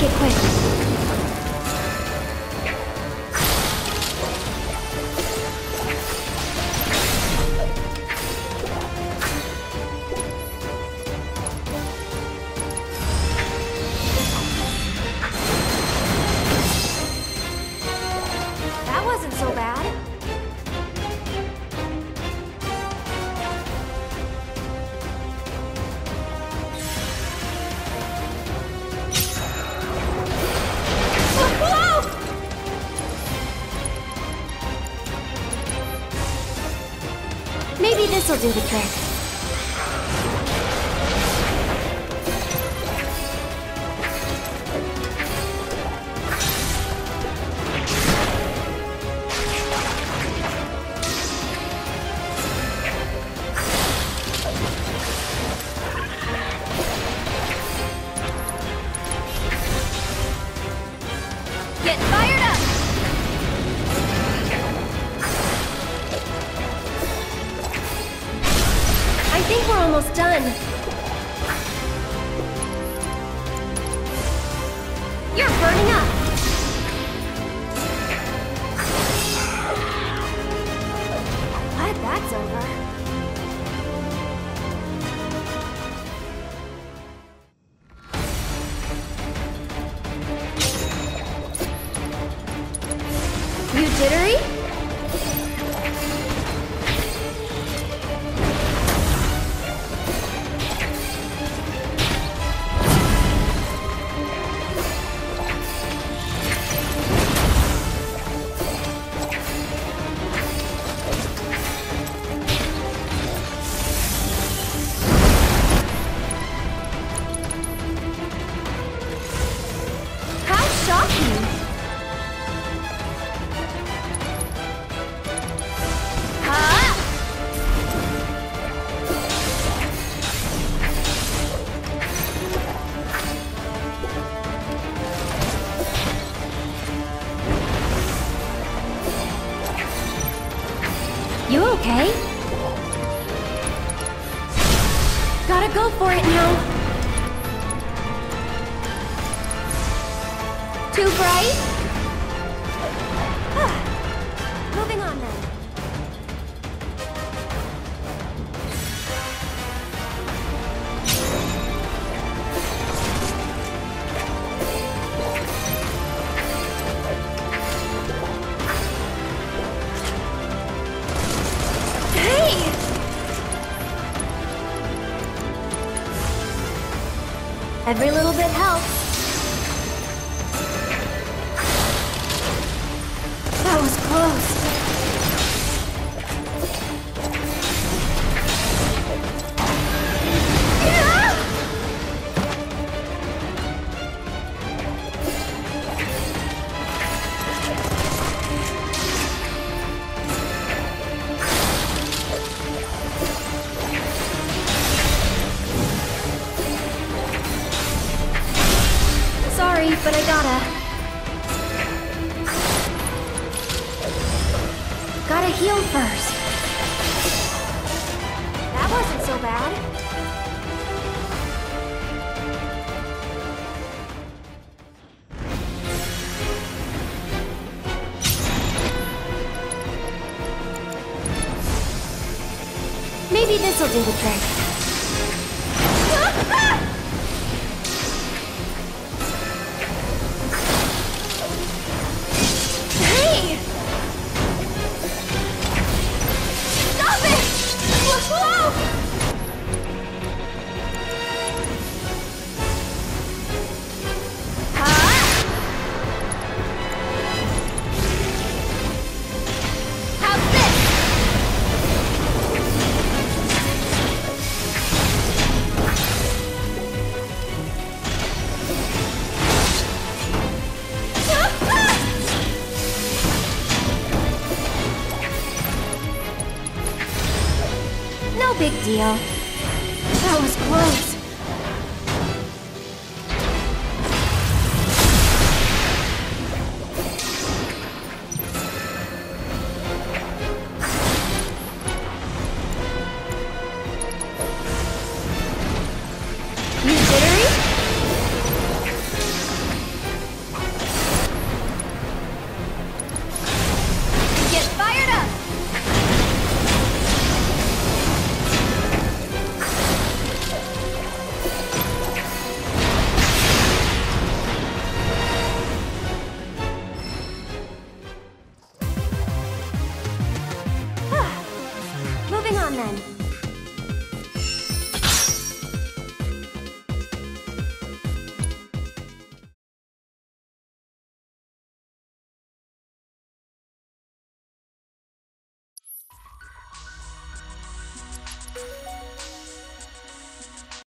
make it quick. This'll do the trick. Almost done. You're burning up. Glad that's over. You jittery? Okay? Gotta go for it now. Too bright? Ah. Moving on then. Every little bit helps. Gotta heal first. That wasn't so bad. Maybe this'll do the trick. big deal. That was close. Then.